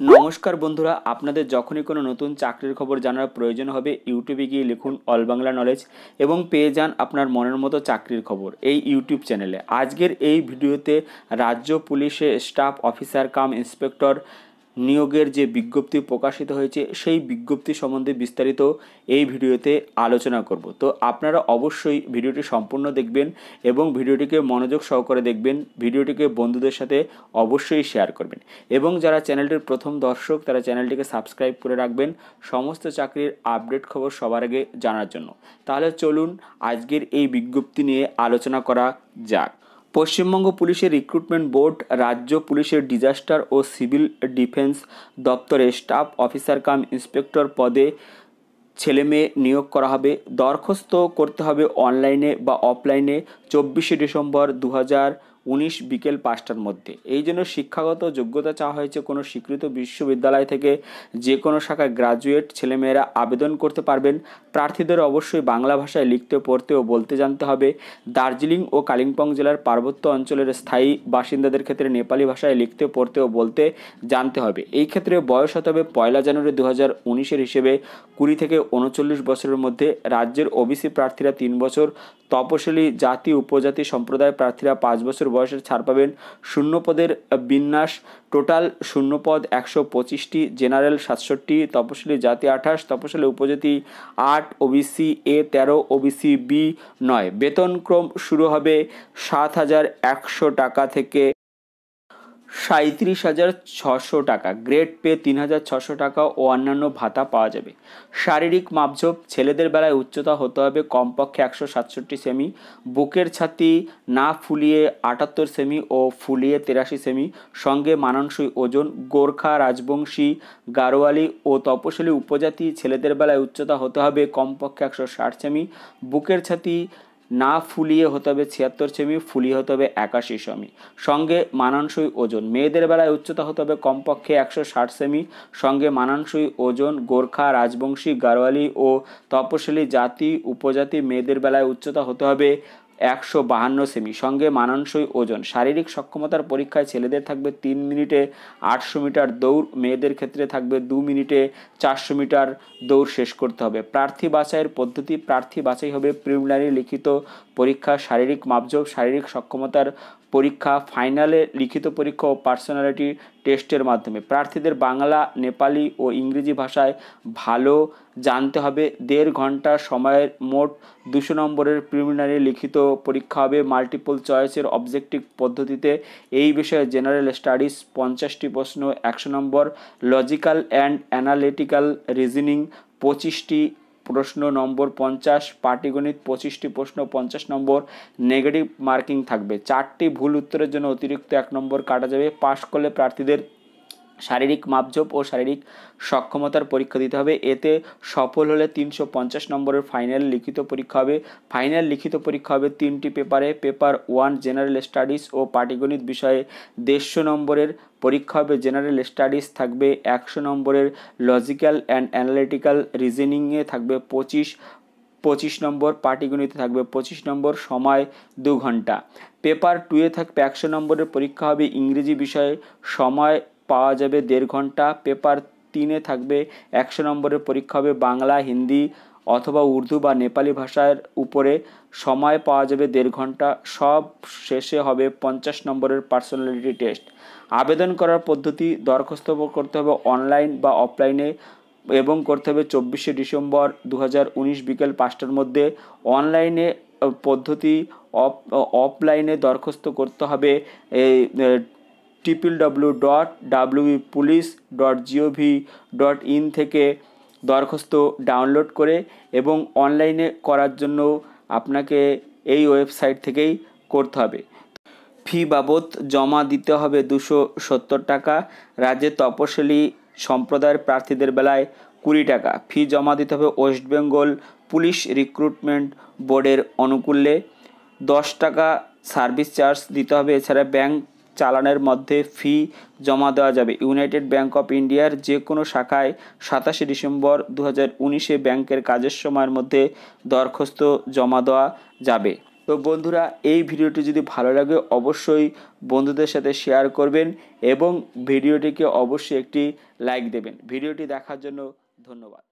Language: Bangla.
নমস্কার বন্ধুরা, আপনাদের যখনই কোনো নতুন চাকরির খবর জানার প্রয়োজন হবে, ইউটিউবে গিয়ে লিখুন অল বাংলা নলেজ এবং পেয়ে যান আপনার মনের মতো চাকরির খবর এই ইউটিউব চ্যানেলে আজকের এই ভিডিওতে রাজ্য পুলিশে স্টাফ অফিসার কাম ইন্সপেক্টর নিয়োগের যে বিজ্ঞপ্তি প্রকাশিত হয়েছে, সেই বিজ্ঞপ্তি সম্বন্ধে বিস্তারিত এই ভিডিওতে আলোচনা করব। তো আপনারা অবশ্যই ভিডিওটি সম্পূর্ণ দেখবেন এবং ভিডিওটিকে মনোযোগ সহকারে দেখবেন, ভিডিওটিকে বন্ধুদের সাথে অবশ্যই শেয়ার করবেন এবং যারা চ্যানেলটির প্রথম দর্শক, তারা চ্যানেলটিকে সাবস্ক্রাইব করে রাখবেন সমস্ত চাকরির আপডেট খবর সবার আগে জানার জন্য। তাহলে চলুন আজকের এই বিজ্ঞপ্তি নিয়ে আলোচনা করা যাক। পশ্চিমবঙ্গ পুলিশের রিক্রুটমেন্ট বোর্ড, রাজ্য পুলিশের ডিজাস্টার ও সিভিল ডিফেন্স দপ্তরে স্টাফ অফিসার কাম ইন্সপেক্টর পদে ছেলে মেয়ে নিয়োগ করা হবে। দরখাস্ত করতে হবে অনলাইনে বা অফলাইনে। চব্বিশে ডিসেম্বর দু হাজার উনিশ বিকেল পাঁচটার মধ্যে। এই জন্য শিক্ষাগত যোগ্যতা চাওয়া হয়েছে কোনো স্বীকৃত বিশ্ববিদ্যালয় থেকে যে কোনো শাখায় গ্রাজুয়েট ছেলেমেয়েরা আবেদন করতে পারবেন। প্রার্থীদের অবশ্যই বাংলা ভাষায় লিখতে, পড়তে ও বলতে জানতে হবে। দার্জিলিং ও কালিম্পং জেলার পার্বত্য অঞ্চলের স্থায়ী বাসিন্দাদের ক্ষেত্রে নেপালি ভাষায় লিখতে, পড়তে ও বলতে জানতে হবে। এই ক্ষেত্রে বয়স হতে হবে পয়লা জানুয়ারি দু হাজার উনিশের হিসেবে কুড়ি থেকে উনচল্লিশ বছরের মধ্যে রাজ্যের ওবিসি প্রার্থীরা তিন বছর, তপশিলি জাতি, উপজাতি সম্প্রদায় প্রার্থীরা পাঁচ বছর বয়সের ছাড় পাবেন। শূন্য পদের বিন্যাস, টোটাল শূন্য পদ একশো পঁচিশটি, জেনারেল সাতষট্টি, তপশিলি জাতি আঠাশ, তপশিলি উপজাতি আট, ওবিসি এ তেরো, ওবিসি বি নয়। বেতনক্রম শুরু হবে সাত হাজার একশো টাকা থেকে সাঁত্রিশ হাজার ছশো টাকা। গ্রেড পে তিন হাজার ছশো টাকা ও অন্যান্য ভাতা পাওয়া যাবে। শারীরিক মাপঝোপ ছেলেদের বেলায় উচ্চতা হতে হবে কমপক্ষে একশো সাতষট্টি সেমি। বুকের ছাতি না ফুলিয়ে আটাত্তর সেমি ও ফুলিয়ে তেরাশি সেমি। সঙ্গে মানানসই ওজন, গোর্খা, রাজবংশী, গারোয়ালি ও তপশিলি উপজাতি ছেলেদের বেলায় উচ্চতা হতে হবে কমপক্ষে একশো ষাট সেমি। বুকের ছাতি না ফুলিয়ে হতে হবে ছিয়াত্তর সেমি, ফুলিয়ে হতে হবে একাশি সেমি। সঙ্গে মানানসই ওজন। মেয়েদের বেলায় উচ্চতা হতে হবে কমপক্ষে একশো ষাট সেমি। সঙ্গে মানানসই ওজন, গোর্খা, রাজবংশী, গারোয়ালি ও তপশিলি জাতি, উপজাতি মেয়েদের বেলায় উচ্চতা হতে হবে একশো বাহান্ন সেমি। সঙ্গে মানানসই ওজন। শারীরিক সক্ষমতার পরীক্ষায় ছেলেদের থাকবে তিন মিনিটে আটশো মিটার দৌড়, মেয়েদের ক্ষেত্রে থাকবে দু মিনিটে চারশো মিটার দৌড় শেষ করতে হবে। প্রার্থী বাছাইয়ের পদ্ধতি, প্রার্থী বাছাই হবে প্রিলিমিনারি লিখিত পরীক্ষা, শারীরিক মাপজোক, শারীরিক সক্ষমতার পরীক্ষা, ফাইনালে লিখিত পরীক্ষা ও পার্সোনালিটি টেস্টের মাধ্যমে। প্রার্থীদের বাংলা, নেপালি ও ইংরেজি ভাষায় ভালো জানতে হবে। দেড় ঘণ্টা সময়ের মোট দুশো নম্বরের প্রিলিমিনারি লিখিত পরীক্ষা হবে। মাল্টিপল চয়েসের অবজেক্টিভ পদ্ধতিতে এই বিষয়ে জেনারেল স্টাডিজ পঞ্চাশটি প্রশ্ন, একশো number, logical and analytical reasoning পঁচিশটি প্রশ্ন নম্বর পঞ্চাশ, পাটিগণিত পঁচিশটি প্রশ্ন, পঞ্চাশ নম্বর নেগেটিভ মার্কিং থাকবে। চারটি ভুল উত্তরের জন্য অতিরিক্ত এক নম্বর কাটা যাবে। পাশ করলে প্রার্থীদের শারীরিক মাপজোপ ও শারীরিক সক্ষমতার পরীক্ষা দিতে হবে। এতে সফল হলে তিনশো পঞ্চাশ নম্বরের ফাইনাল লিখিত পরীক্ষা হবে। ফাইনাল লিখিত পরীক্ষা হবে তিনটি পেপারে। পেপার ওয়ান জেনারেল স্টাডিজ ও পাটিগণিত বিষয়ে দেড়শো নম্বরের পরীক্ষা হবে। জেনারেল স্টাডিজ থাকবে একশো নম্বরের। লজিক্যাল অ্যান্ড অ্যানালিটিক্যাল রিজনিংয়ে থাকবে পঁচিশ পঁচিশ নম্বর। পাটিগণিতে থাকবে পঁচিশ নম্বর। সময় দু ঘণ্টা পেপার টুয়ে থাকবে একশো নম্বরের পরীক্ষা হবে। ইংরেজি বিষয়ে সময় পাওয়া যাবে দেড় ঘণ্টা। পেপার তিনে থাকবে, একশো নম্বরের পরীক্ষা হবে বাংলা, হিন্দি অথবা উর্দু বা নেপালি ভাষার উপরে। সময় পাওয়া যাবে দেড় ঘণ্টা। সব শেষে হবে পঞ্চাশ নম্বরের পার্সোনালিটি টেস্ট। আবেদন করার পদ্ধতি দরখাস্ত করতে হবে অনলাইন বা অফলাইনে এবং করতে হবে চব্বিশে ডিসেম্বর দু উনিশ বিকেল পাঁচটার মধ্যে। অনলাইনে পদ্ধতি অফ, অফলাইনে দরখাস্ত করতে হবে এই triple W dot W police dot G O V dot in থেকে দরখাস্ত ডাউনলোড করে এবং অনলাইনে করার জন্য আপনাকে এই ওয়েবসাইট থেকেই করতে হবে। ফি বাবদ জমা দিতে হবে দুশো সত্তর টাকা রাজ্যের তপশিলি সম্প্রদায়ের প্রার্থীদের বেলায় কুড়ি টাকা। ফি জমা দিতে হবে ওয়েস্ট বেঙ্গল পুলিশ রিক্রুটমেন্ট বোর্ডের অনুকূল্যে দশ টাকা সার্ভিস চার্জ দিতে হবে। এছাড়া ব্যাংক চালানের মধ্যে ফি জমা দেওয়া যাবে। ইউনাইটেড ব্যাঙ্ক অফ ইন্ডিয়ার যে কোনো শাখায় সাতাশে ডিসেম্বর দু হাজার উনিশে ব্যাংকের কাজের সময়ের মধ্যে দরখাস্ত জমা দেওয়া যাবে। তো বন্ধুরা, এই ভিডিওটি যদি ভালো লাগে, অবশ্যই বন্ধুদের সাথে শেয়ার করবেন এবং ভিডিওটিকে অবশ্যই একটি লাইক দেবেন। ভিডিওটি দেখার জন্য ধন্যবাদ।